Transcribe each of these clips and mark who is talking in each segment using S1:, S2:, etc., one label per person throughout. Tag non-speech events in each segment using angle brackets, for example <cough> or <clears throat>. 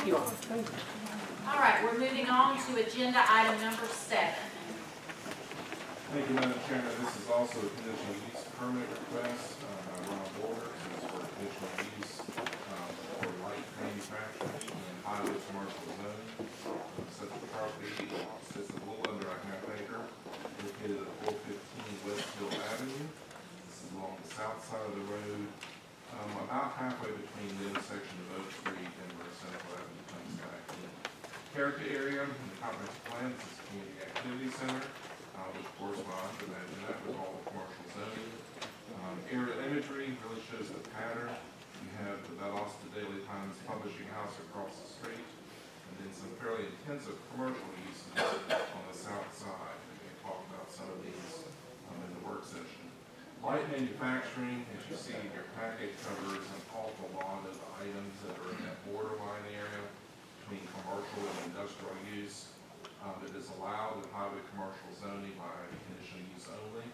S1: All right, we're moving on to agenda item number seven.
S2: Thank you, Madam Chairman. This is also a conditional use permit request, uh, by Ron for conditional use, um, for light manufacturing and highway commercial zone. Such a property sits a little under a half acre, located at four fifteen West Hill Avenue. This is along the south side of the road, um, about halfway between the intersection of Oak Street and where Central Avenue comes in. Character area in the comprehensive plan, this is a community activity center uh, which corresponds, imagine that with all the commercial zoning. Um, aerial imagery really shows the pattern. You have the Valdosta Daily Times Publishing House across the street, and then some fairly intensive commercial uses on the south side. And we talked about some of these um, in the work session. Light manufacturing, as you see in your packet, covers an awful lot of items that are in that borderline area between commercial and industrial use. Um, it is allowed in highway commercial zoning by conditional use only,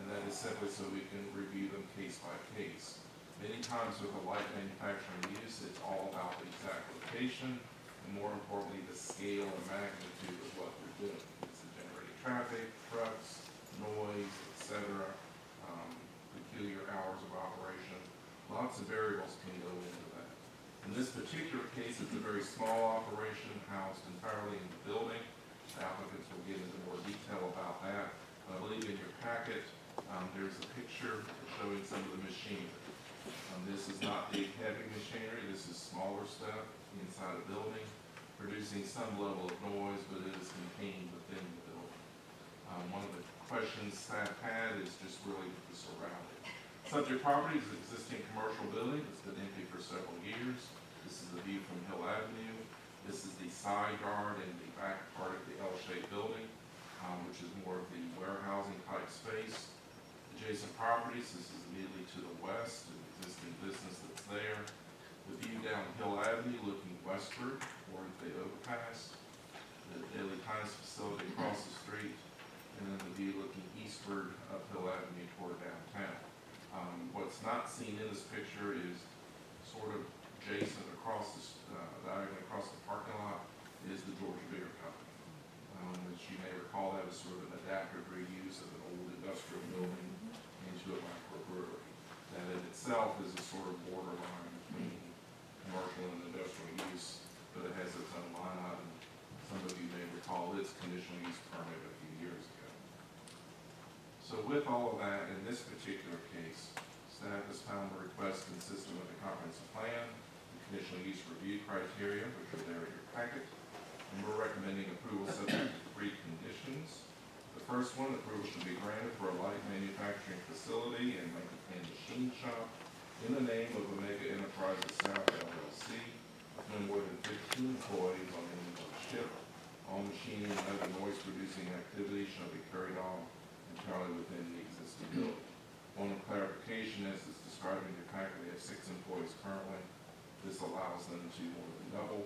S2: and that is simply so we can review them case by case. Many times with a light manufacturing use, it's all about the exact location, and more importantly, the scale and magnitude of what they're doing. Is it generating traffic, trucks, noise, et cetera, um, peculiar hours of operation? Variables can go into that. In this particular case, it's a very small operation housed entirely in the building. The Applicants will get into more detail about that. I believe in your packet, um, there's a picture showing some of the machinery. Um, this is not the heavy machinery, this is smaller stuff inside a building, producing some level of noise, but it is contained within the building. Um, one of the questions staff had is just really the surrounding. Subject property is an existing commercial building, it's been empty for several years. This is the view from Hill Avenue. This is the side yard and the back part of the L-shaped building, um, which is more of the warehousing type space. Adjacent properties, this is immediately to the west, an existing business that's there. The view down Hill Avenue looking westward towards the overpass. The Daily Times facility across the street, and then the view looking eastward up Hill Avenue toward downtown. What's not seen in this picture is sort of adjacent across the, uh, across the parking lot is the Georgia Beer Company. Um, which you may recall, that was sort of an adaptive reuse of an old industrial building into a microbrewery. That in itself is a sort of borderline between commercial and industrial use, but it has its own line item. Some of you may recall its conditional use permit a few years ago. So with all of that, in this particular case, staff has found the request consistent with the comprehensive plan, the conditional use review criteria, which are there in your packet, and we're recommending approval subject to three conditions. The first one, approval should be granted for a light manufacturing facility and and machine shop in the name of Omega Enterprises South LLC, with no more than fifteen employees on any one shift. All machining and other noise-producing activities shall be carried on entirely within the existing is in packet, they have six employees currently. This allows them to more than double.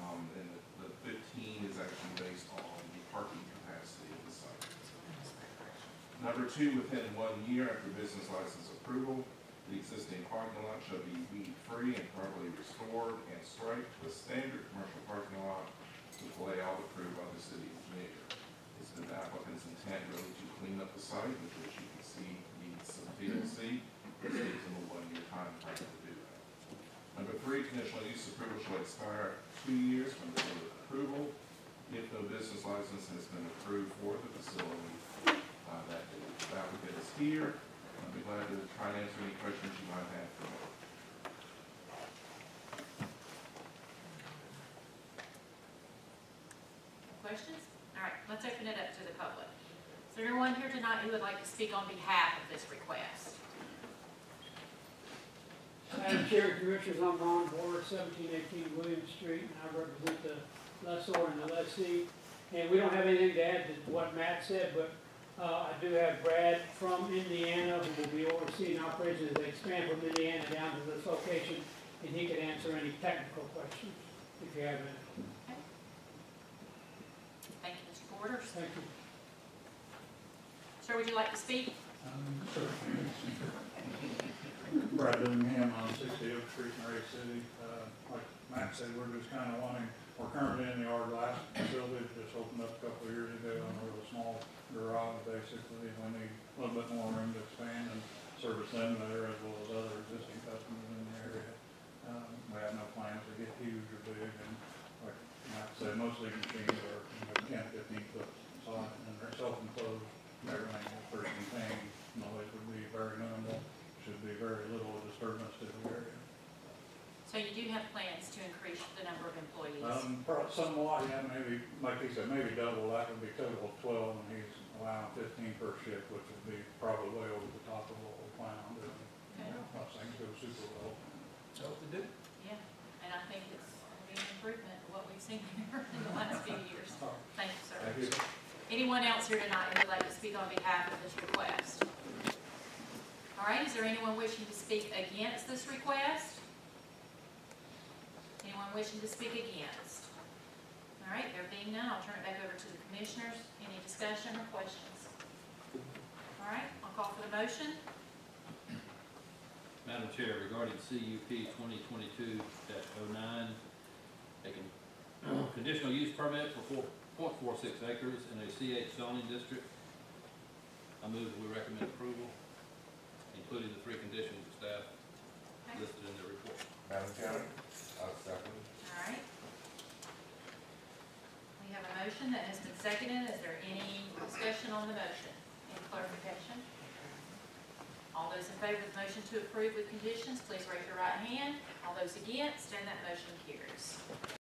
S2: Um, and the, the fifteen is actually based on the parking capacity of the site. Number two, within one year after business license approval, the existing parking lot shall be weed-free and properly restored and striped with standard commercial parking lot with layout approved by the city engineer. It's been the applicant's intent really to clean up the site, which as you can see needs some TLC. This gives them a one-year time frame to do that. Number three, conditional use approval shall expire two years from the date of approval if no business license has been approved for the facility uh, that day. The applicant is here. I'll be glad to try and answer any questions you might have for me.
S1: Questions? All right, let's open it up to the public. Is there anyone here tonight who would like to speak on behalf of this request?
S3: Madam Chair, Commissioners, I'm Ron Borders, seventeen eighteen Williams Street, and I represent the lessor and the lessee. And we don't have anything to add to what Matt said, but, uh, I do have Brad from Indiana who will be overseeing operations as they expand from Indiana down to this location, and he can answer any technical questions if you have any.
S1: Thank you, Mr. Borders.
S3: Thank you.
S1: Sir, would you like to speak?
S4: Um, sure. Brad Dillingham on sixty Oak Street in Ray City. Uh, like Matt said, we're just kind of wanting, we're currently in the our glass facility, just opened up a couple of years ago, we're a small garage, basically, we need a little bit more room to expand and service them there as well as other existing customers in the area. Um, we have no plans to get huge or big, and like Matt said, most of these machines are, you know, ten, fifteen foot solid, and they're self-enclosed, everything is pretty contained, noise would be very minimal, should be very little disturbance to the area.
S1: So you do have plans to increase the number of employees?
S4: Um, pro- somewhat, yeah, maybe, like he said, maybe double, that would be total of twelve, and he's allowing fifteen per shift, which would be probably way over the top of what we plan on doing.
S1: Okay.
S4: Plus, things go super well.
S5: So to do.
S1: Yeah, and I think it's gonna be an improvement of what we've seen here <laughs> in the last few years. Thank you, sir.
S4: Thank you.
S1: Anyone else here tonight who would like to speak on behalf of this request? All right, is there anyone wishing to speak against this request? Anyone wishing to speak against? All right, there being none, I'll turn it back over to the commissioners. Any discussion or questions? All right, I'll call for the motion.
S6: Madam Chair, regarding CUP twenty twenty-two 9 a con- <clears throat> conditional use permit for four point four six acres in a CH zoning district. I move that we recommend approval, including the three conditions of staff listed in the report.
S2: Madam Chairman, I'll second.
S1: All right. We have a motion that has been seconded. Is there any discussion on the motion? Any clarification? All those in favor of the motion to approve with conditions, please raise your right hand. All those against, and that motion carries.